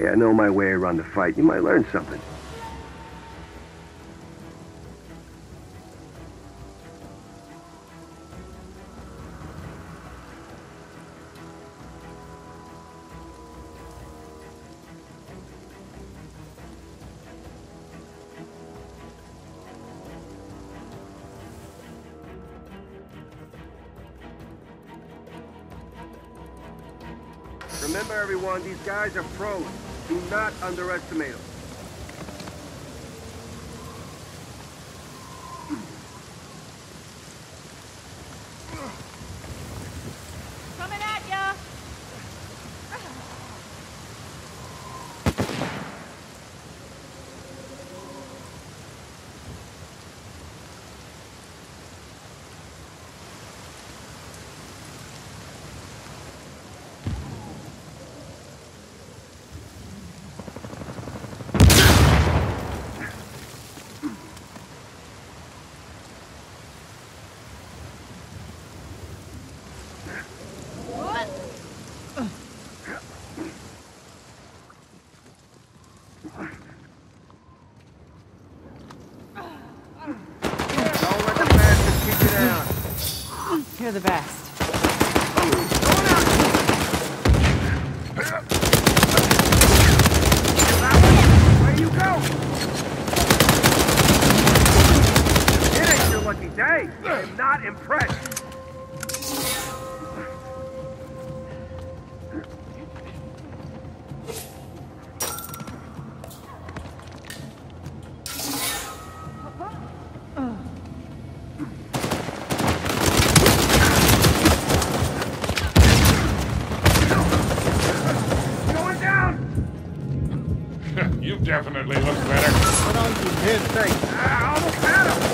Hey, I know my way around the fight. You might learn something. Remember, everyone, these guys are pros. Do not underestimate them. The best. Ah, almost had him.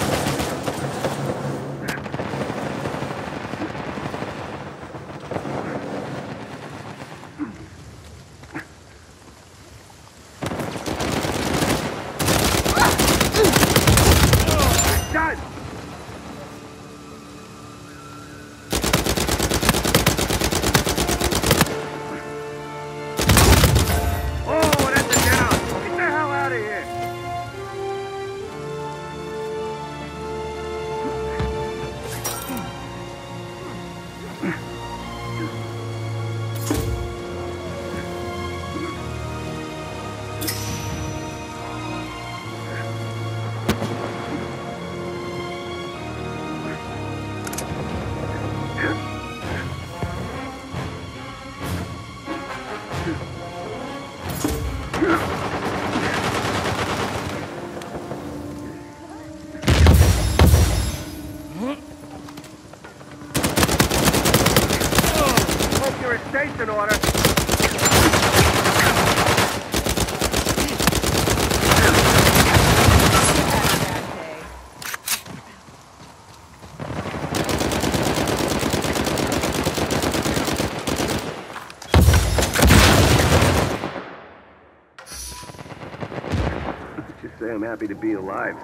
Just say I'm happy to be alive.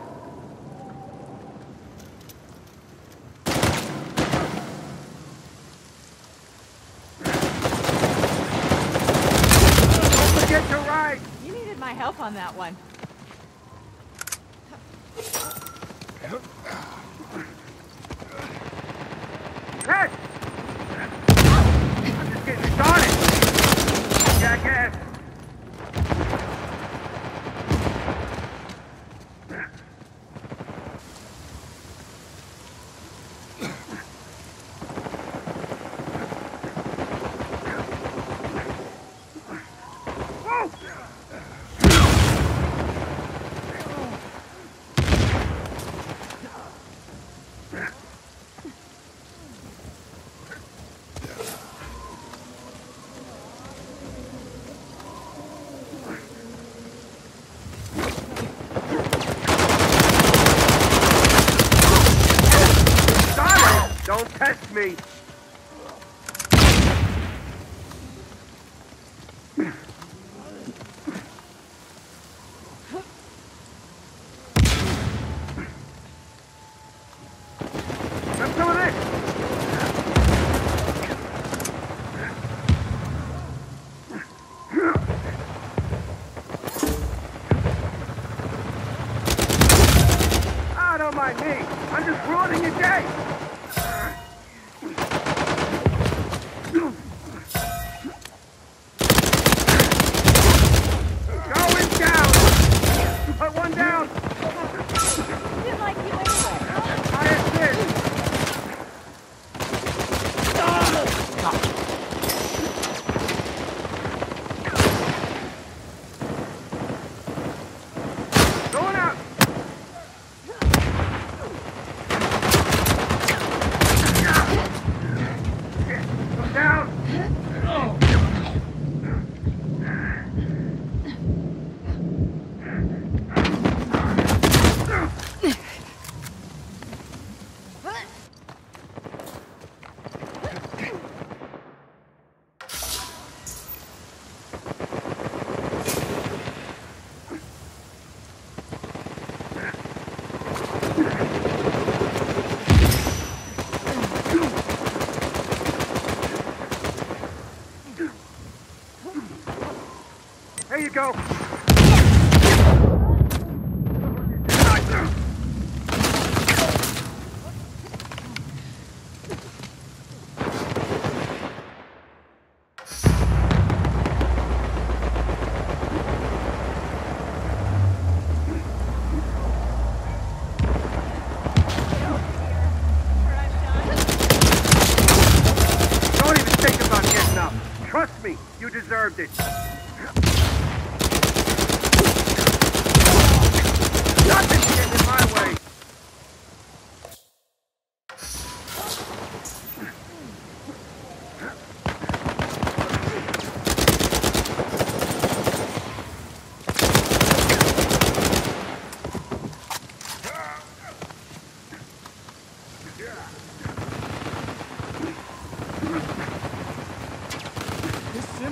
Don't forget to ride. You needed my help on that one. Hey! I'm just getting started. Jackass. Don't test me! mind me. I'm just ruining your day. Trust me, you deserved it. In my way.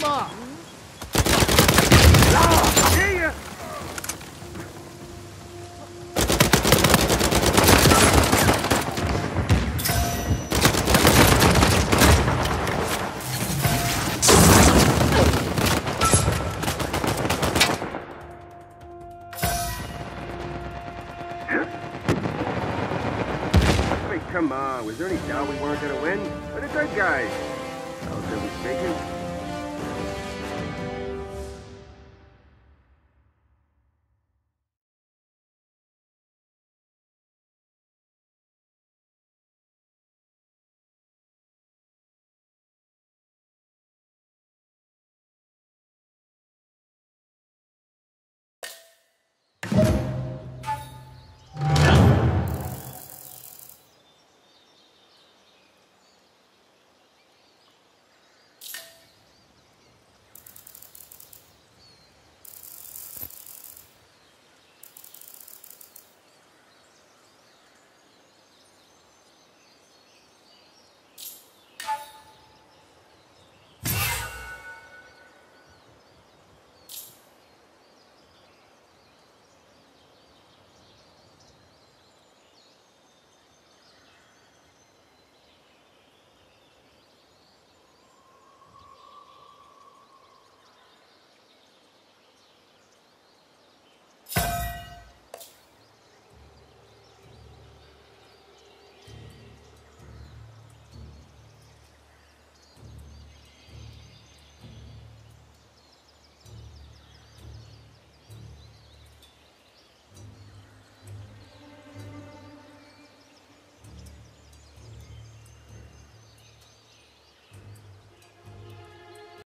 See ya. I mean, come on. Was there any doubt we weren't gonna win? We're the good guys. Relatively speaking.